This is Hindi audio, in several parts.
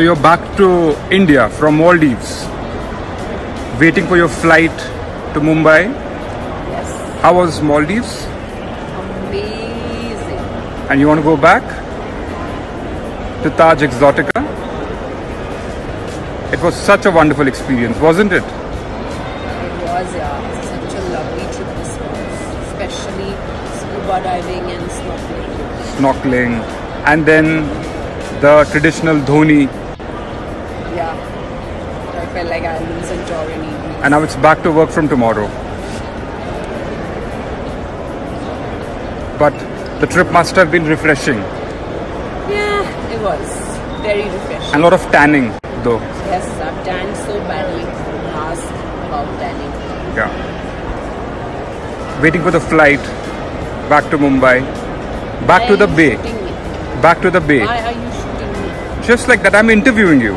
So you're back to India from Maldives, waiting for your flight to Mumbai. Yes. How was Maldives? Amazing. And you want to go back to Taj Exotica? It was such a wonderful experience, wasn't it? It was, yeah. Such a lovely trip this was. Especially scuba diving and snorkeling. Snorkeling, and then the traditional dhoni, felt like I'm in Santorini. and now it's back to work from tomorrow. But the trip must have been refreshing Yeah, it was. Very refreshing. and a lot of tanning, though. Yes, I've tanned so badly. Ask about tanning. Yeah. Waiting for the flight back to Mumbai, back Why to the bay, back to the bay. Why are you shooting me? Just like that, I'm interviewing you.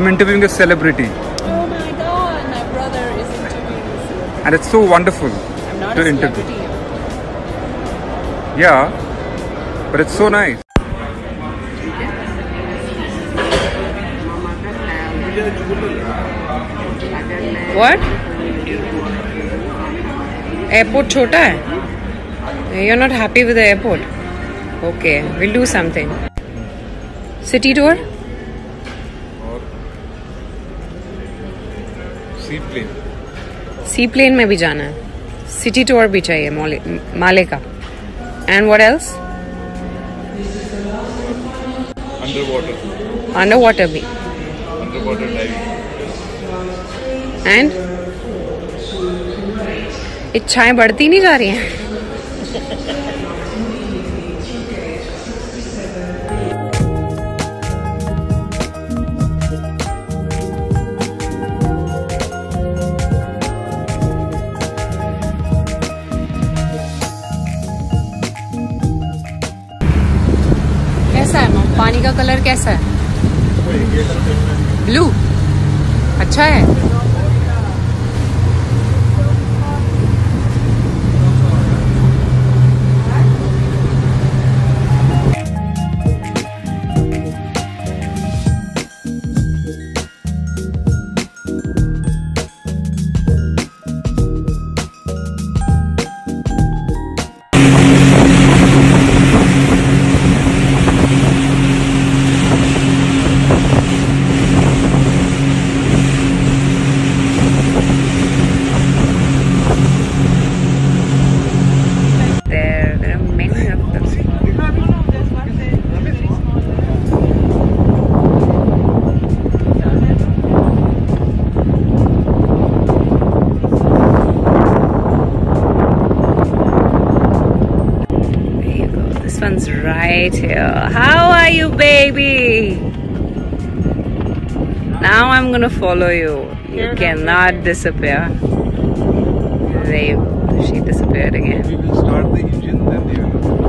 I'm interviewing a celebrity. Oh my god, my brother is interviewing. And it's so wonderful I'm not to interview. Yeah, but it's so nice. What? Airport chota hai? You're not happy with the airport? Okay, we'll do something. City tour? Seaplane में भी जाना है। सिटी टूर भी चाहिए मौले- माले का। And what else water underwater भी। Underwater diving. एंड इच्छाएँ बढ़ती नहीं जा रही हैं। पानी का कलर कैसा है? ब्लू अच्छा है? How are you, baby? Now I'm gonna follow you. You cannot disappear. They. She disappeared again. We will start the engine, then they will.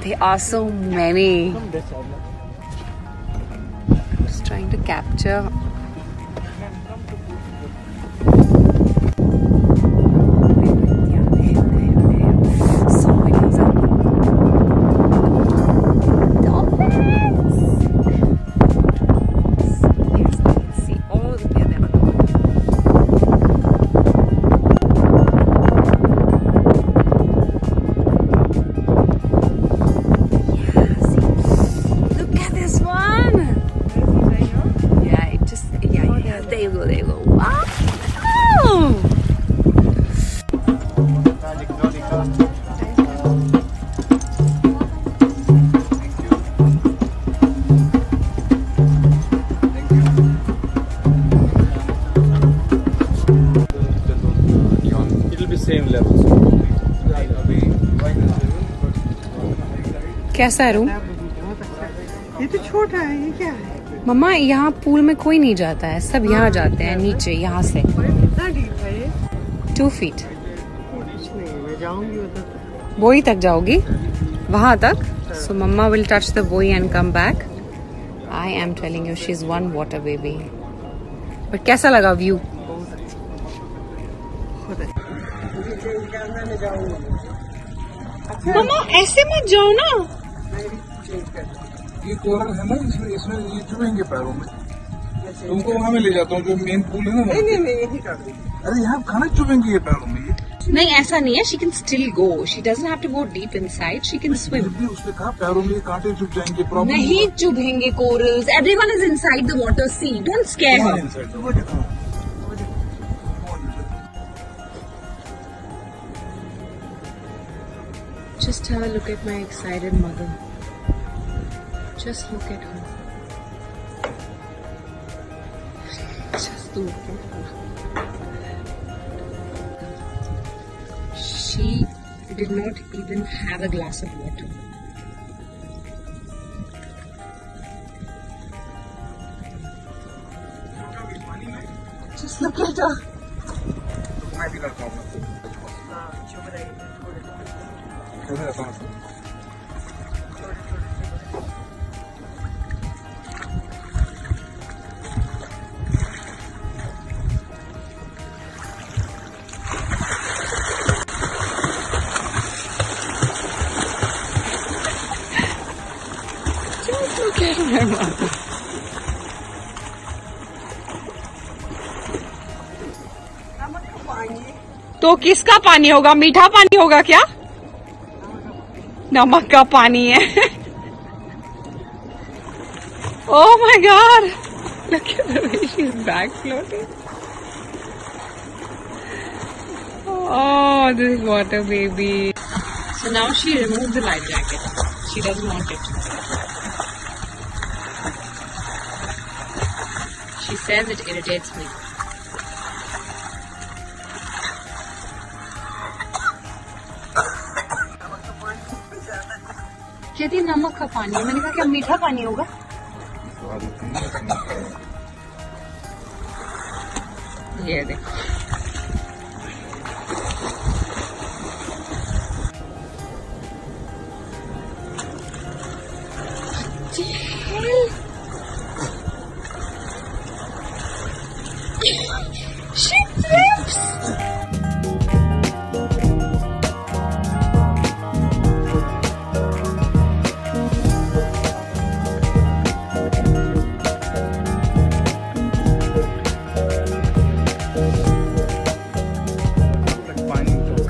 There are so many. I'm Just trying to capture. कैसा है रूम? ये तो छोटा है ये क्या है? मम्मा यहाँ पूल में कोई नहीं जाता है सब यहाँ जाते हैं नीचे यहाँ से। टू फीट कुछ नहीं मैं जाऊँ जाऊँगी उधर तक। बोई तक जाओगी? वहाँ तक? So mama will touch the buoy and come back I am telling you she is one water baby but कैसा लगा व्यू मम्मा ऐसे मत जाओ ना। ये कोरल है ना इसमें इसमें ये चुभेंगे पैरों में। तुमको वहाँ में ले जाता हूँ जो मेन पूल है ना नहीं नहीं नहीं यही कर दी अरे यहाँ खाना चुभेंगे ये पैरों में ये। नहीं ऐसा नहीं है she can still go she doesn't have to go deep inside she can swim भी उसने कहा पैरों में कांटे चुभ जाएँगे प्रॉब्लम नहीं चुभेंगे corals everyone is inside the water see don't scare her Just have a look at my excited mother. Just look at her. Just look at her. She did not even have a glass of water. Just look at her. Might be problem. तो किसका पानी होगा? मीठा पानी होगा क्या? नमक का पानी है। ओ my god back floating water baby so now she remove the life jacket she does not it she says it irritates me कहती नमक का पानी। है मैंने कहा क्या मीठा पानी होगा? ये देखो।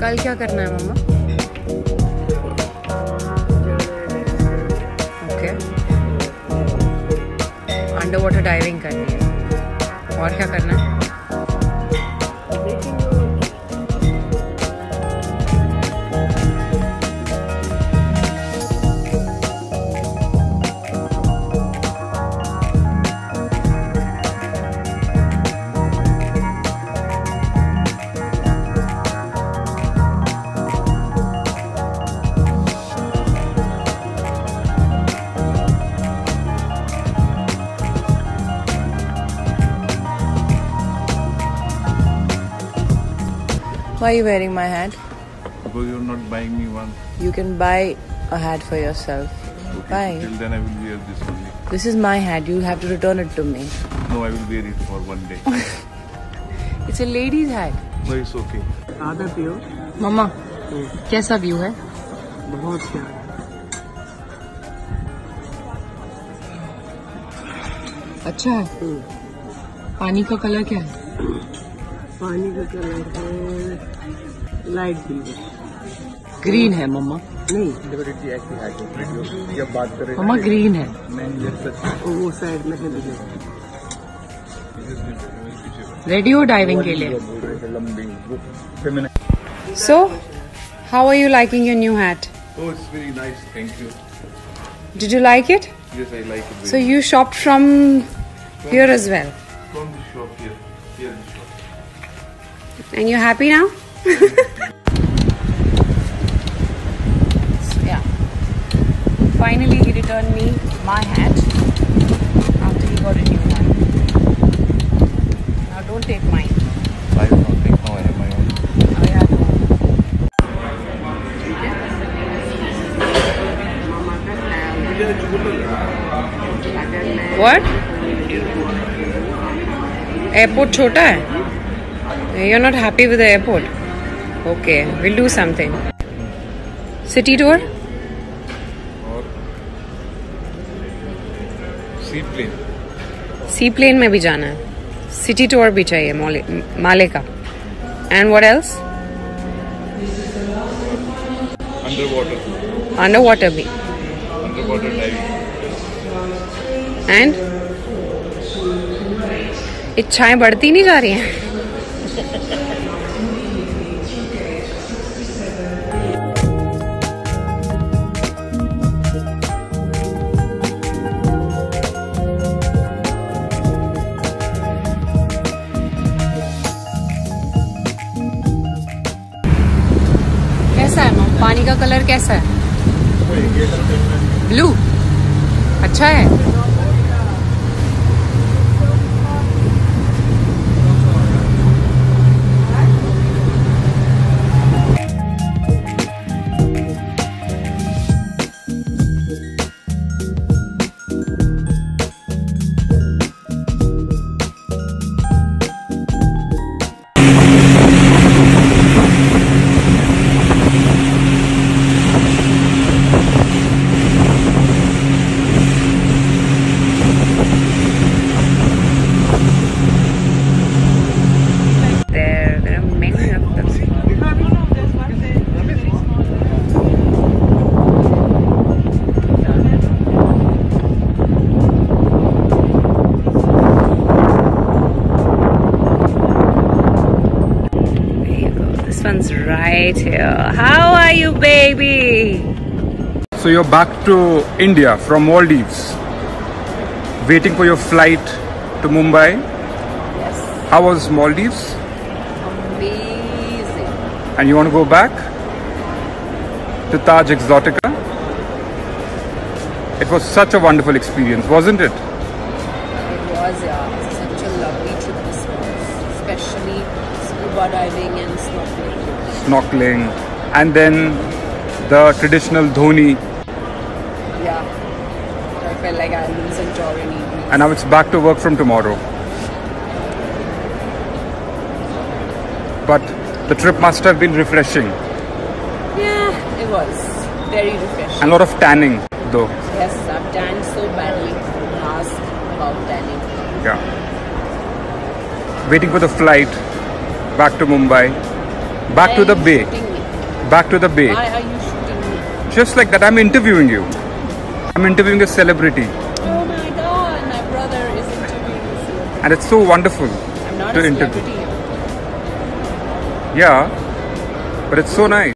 कल क्या करना है मम्मा ओके अंडर वाटर डाइविंग करनी है। और क्या करना है? Why are you wearing my hat? Because you're not buying me one. You can buy a hat for yourself. Okay, Why? Till then I will wear this only. This is my hat. You'll have to return it to me. No, I will wear it for one day. It's a lady's hat. no, it's okay. आधा पियो मम्मा कैसा व्यू है बहुत प्यारा अच्छा है पानी का कलर क्या है पानी का कलर है लाइट ब्लू ग्रीन है मम्मा। नहीं। जब बात करें मम्मा ग्रीन है। वो साइड में है देखो रेडी हो डाइविंग के लिए। So how are you liking your new hat Oh, it's very nice. Thank you. Did you like it Yes, I like it. So you shop from here as well From the shop. And you happy now? so, yeah. Finally, he returned me my hat after he got a new one. Now don't take mine. I will not take mine. My own. Oh, what? Airport छोटा है You're not happy with the airport? Okay, we'll do something. City tour? और सी प्लेन सी प्लेन में भी जाना है। सिटी टूर भी चाहिए मौले माले का। And what else underwater underwater भी। अंडर वाटर डाइविंग एंड इच्छाएँ बढ़ती नहीं जा रही हैं? पानी का कलर कैसा है? ब्लू अच्छा है। Right here. How are you, baby? So you're back to India from Maldives, waiting for your flight to Mumbai. Yes. How was Maldives? Amazing. And you want to go back to Taj Exotica? It was such a wonderful experience, wasn't? It scuba diving and snorkeling. Snorkeling, and then the traditional dhoni, Yeah. I felt like I'm in Santorini. and now it's back to work from tomorrow. But the trip must have been refreshing, Yeah, it was. Very refreshing. and a lot of tanning, though. Yes, I've tanned so badly. Asked about tanning. Yeah. Waiting for the flight back to Mumbai, back Why to the bay, back to the bay. Why are you shooting me? Just like that, I'm interviewing you. I'm interviewing a celebrity, Oh my god, my brother is interviewing you. and it's so wonderful I'm not to interview. Yeah, but it's so nice.